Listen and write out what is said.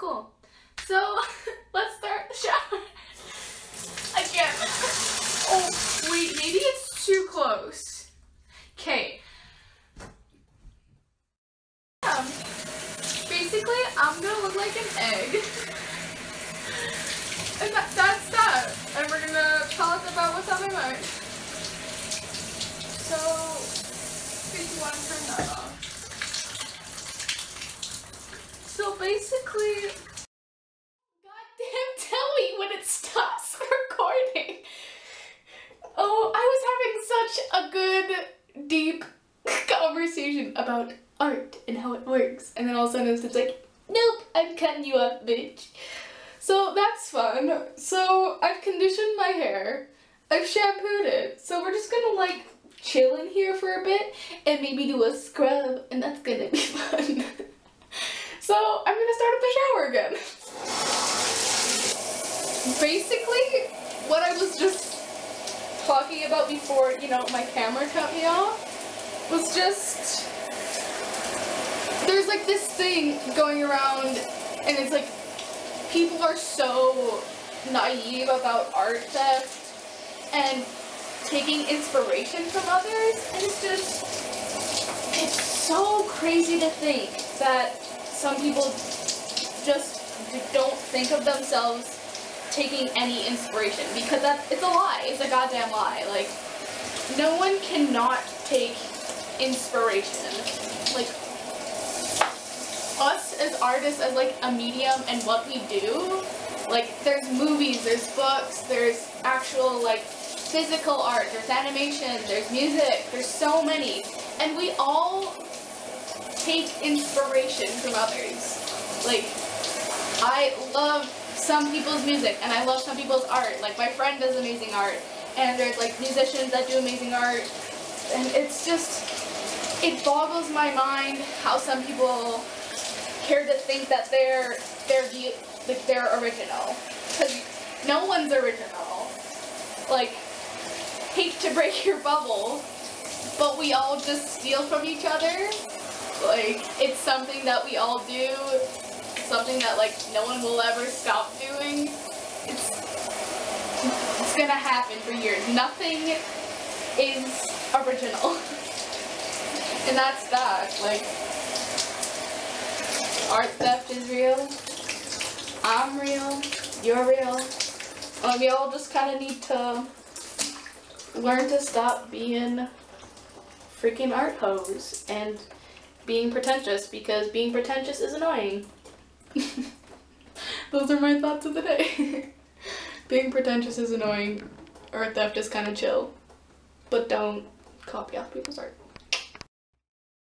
Cool. So, let's start the shower. Again. Oh, wait, maybe it's too close. Okay. Um, basically, I'm gonna look like an egg. And that, that's that. And we're gonna talk about what's on my mind. So, if you want to turn that off. So basically, goddamn, tell me when it stops recording. Oh, I was having such a good, deep conversation about art and how it works, and then all of a sudden it's like, nope, I'm cutting you up, bitch. So that's fun. So I've conditioned my hair. I've shampooed it. So we're just gonna like chill in here for a bit and maybe do a scrub and that's gonna be fun. So I'm gonna start up the shower again. Basically, what I was just talking about before, you know, my camera cut me off, was just, there's like this thing going around and it's like people are so naive about art theft and taking inspiration from others and it's just it's so crazy to think that some people just don't think of themselves taking any inspiration because that it's a lie. It's a goddamn lie. Like no one cannot take inspiration. Like us as artists as like a medium and what we do like there's movies there's books there's actual like physical art there's animation there's music there's so many. And we all take inspiration from others like i love some people's music and i love some people's art like my friend does amazing art and there's like musicians that do amazing art and it's just it boggles my mind how some people care to think that they're they're like they're original because no one's original. Like, hate to break your bubble, but we all just steal from each other. Like, it's something that we all do. Something that like no one will ever stop doing. It's it's gonna happen for years. Nothing is original. and that's that. Like art theft is real. I'm real. You're real. Um, we all just kind of need to learn to stop being freaking art hoes and being pretentious because being pretentious is annoying. Those are my thoughts of the day. being pretentious is annoying. Art theft is kind of chill. But don't copy off people's art.